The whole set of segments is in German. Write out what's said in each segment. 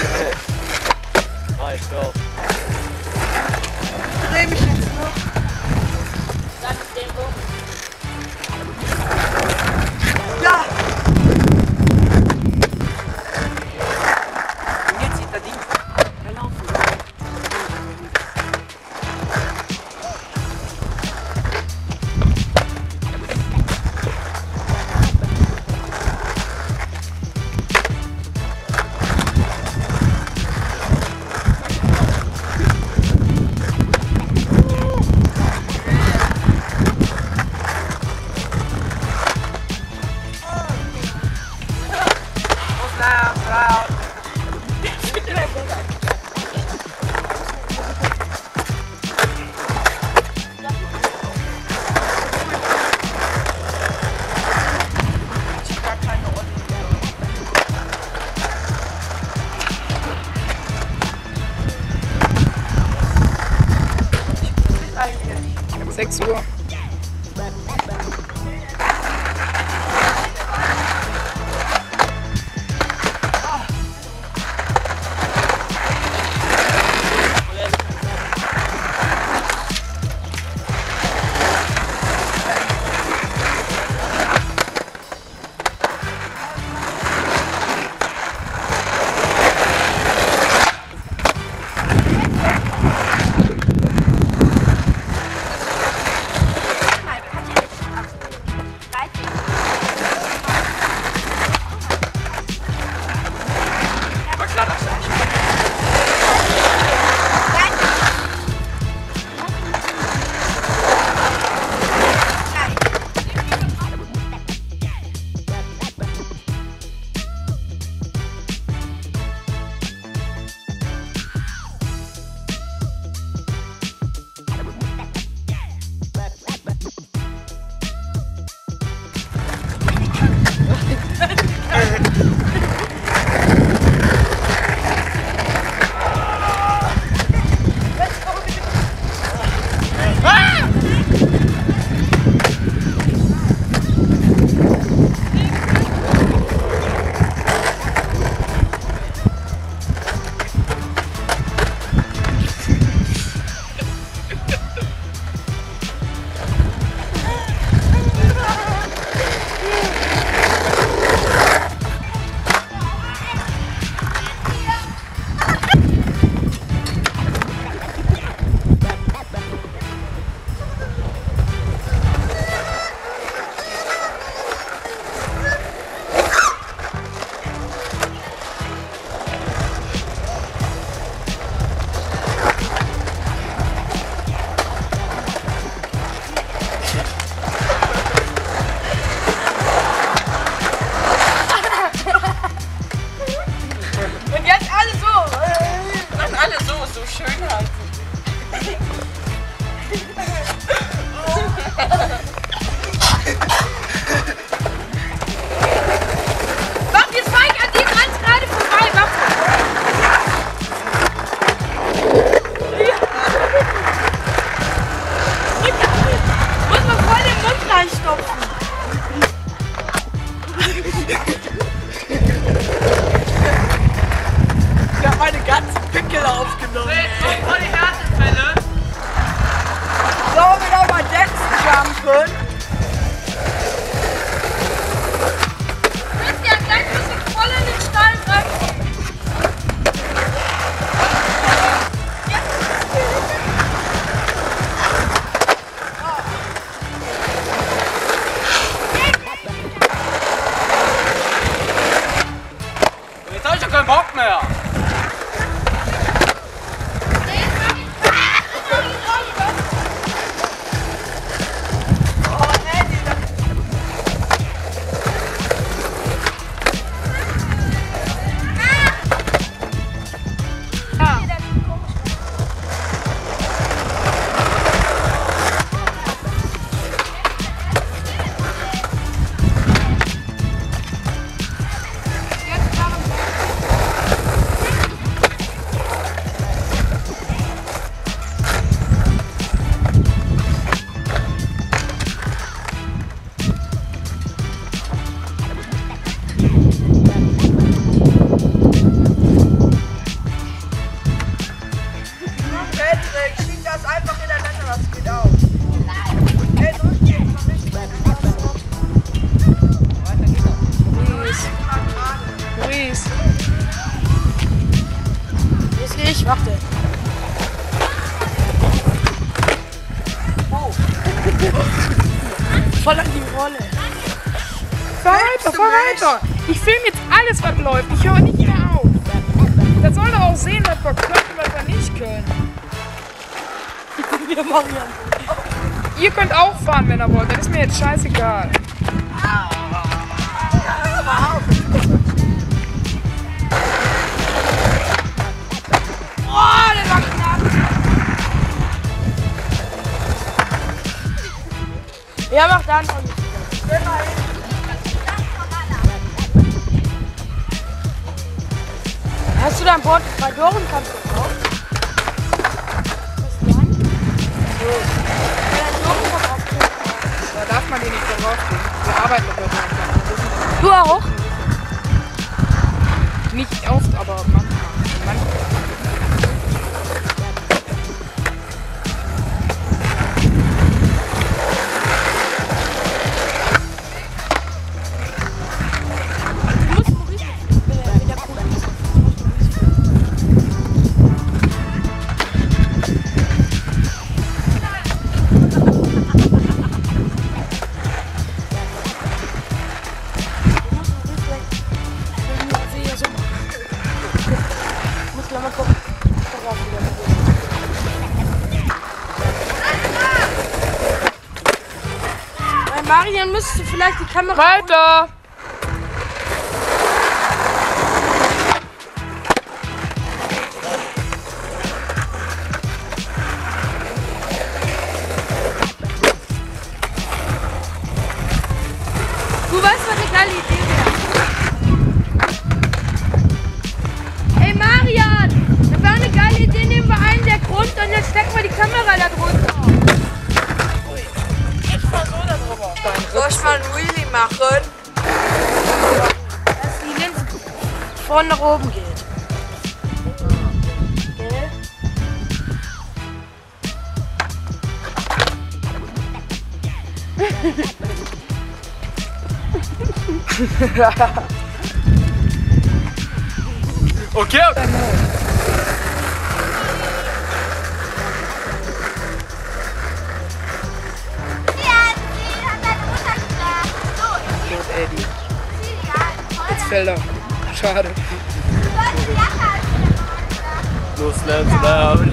mach eine Sorte an. Ah, ich glaub. Dreh mich doch keinen weiter. Ich filme jetzt alles, was läuft. Ich höre nicht mehr auf. Da soll er auch sehen, was wir können, was wir nicht können. Wir machen ja. Ihr könnt auch fahren, wenn ihr wollt. Das ist mir jetzt scheißegal. Ja, mach dann auch nicht. Hast du dein Board bei Doren kannst du drauf? So. Doren kommt auf. Da darf man die nicht so rausgehen. Wir arbeiten heute einfach. Du auch? Nicht oft, aber manchmal. manchmal. Marian müsstest du vielleicht die Kamera. Weiter! Vorne nach oben geht. Okay, okay. Eddie. Jetzt fällt er. Schade. Los, let's down.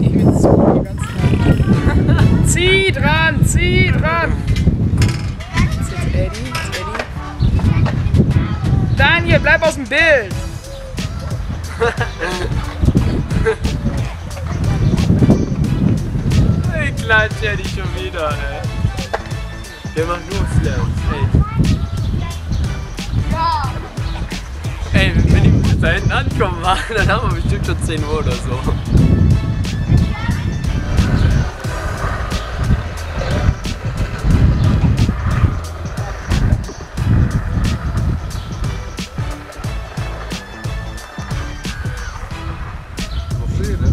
Ich bin so ganz nah. Zieh dran, zieh dran. Jetzt jetzt Eddie, jetzt Eddie. Daniel, bleib aus dem Bild. Ja nicht schon wieder, ey. Der macht nur Slams, ey. Ey, wenn ich da hinten ankommen dann haben wir bestimmt schon 10 Uhr oder so. Das ist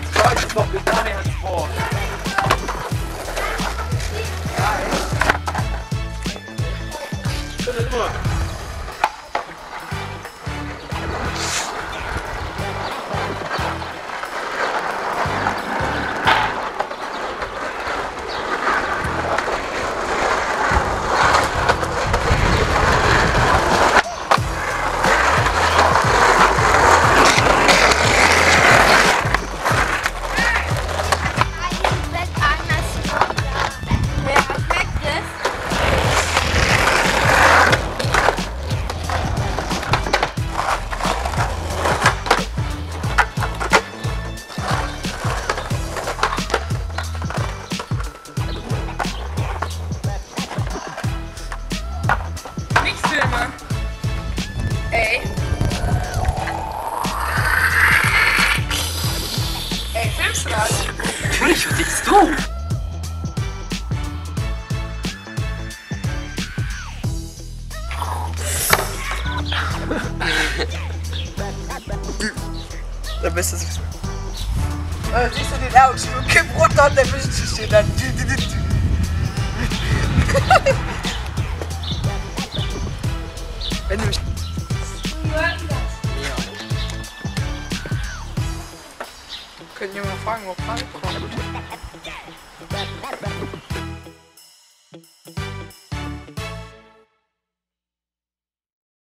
Try to fucking it. Come on. Du? Da bist du. Äh, siehst du den und kipp runter und der Wisch steht dann. Wenn du mich. Könnt ihr mal fragen, wo Frank kommt?